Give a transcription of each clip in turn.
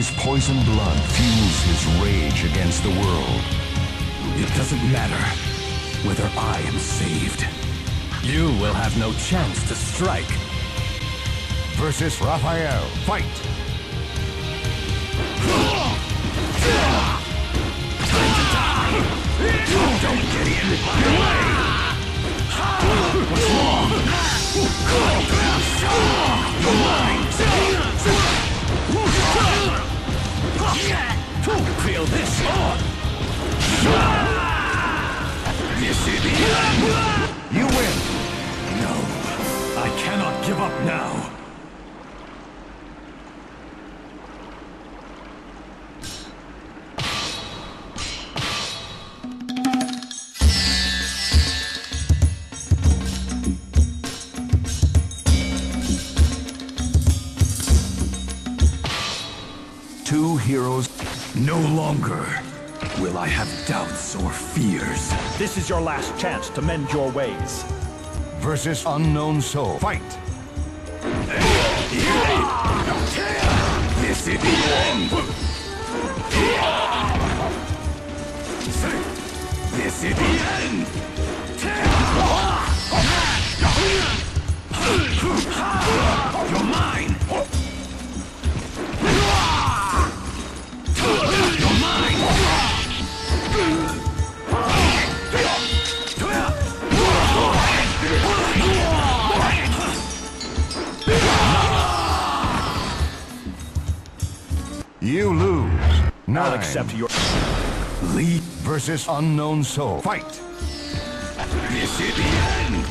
His poison blood fuels his rage against the world. It doesn't matter whether I am saved. You will have no chance to strike. Versus Raphael. Fight! Don't get in Feel this! This is the! You win! No, I cannot give up now. Two heroes. No longer will I have doubts or fears. This is your last chance to mend your ways. versus Unknown Soul. Fight! This is the end! This is the end! I'll accept your... Lee, versus Unknown Soul. Fight! this is the end!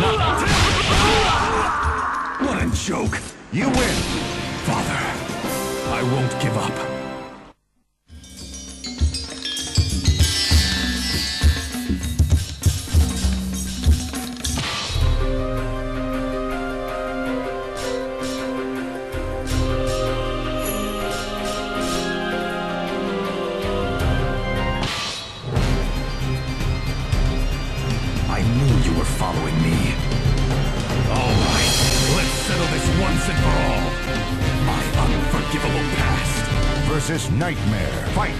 What a joke! You win! Father, I won't give up. I knew you were following Versus Nightmare. Fight!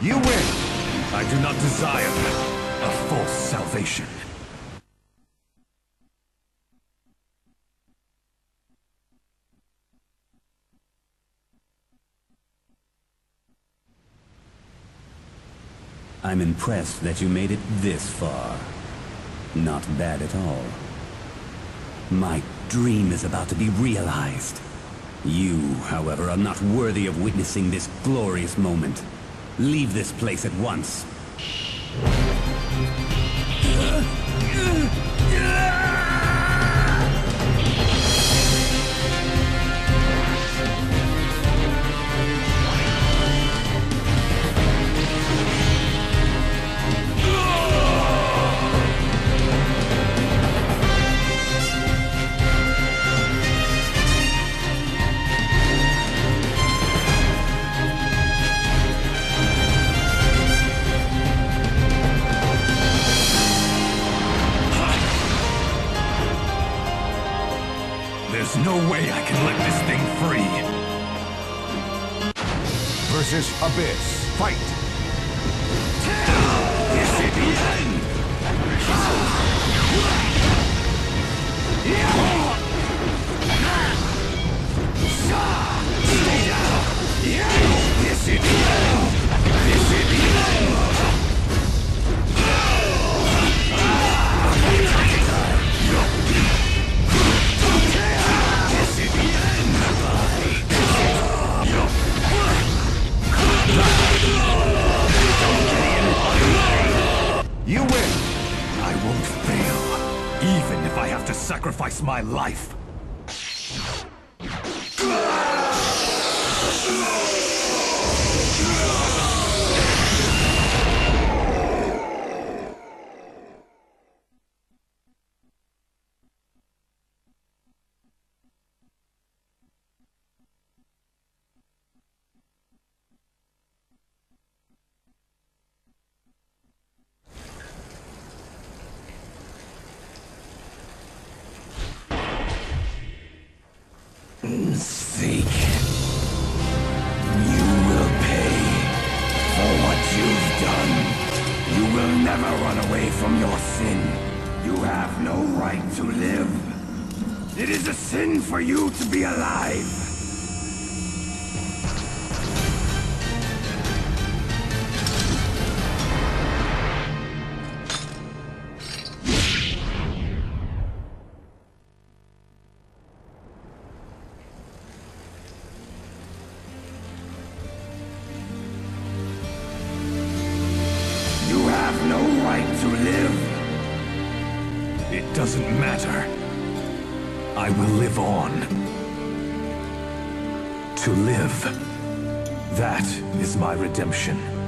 You win! I do not desire a false salvation. I'm impressed that you made it this far. Not bad at all. My dream is about to be realized. You, however, are not worthy of witnessing this glorious moment. Leave this place at once. There's no way I can let this thing free. Versus Abyss. Fight! This my life. never run away from your sin. You have no right to live. It is a sin for you to be alive. Doesn't matter. I will live on. To live. That is my redemption.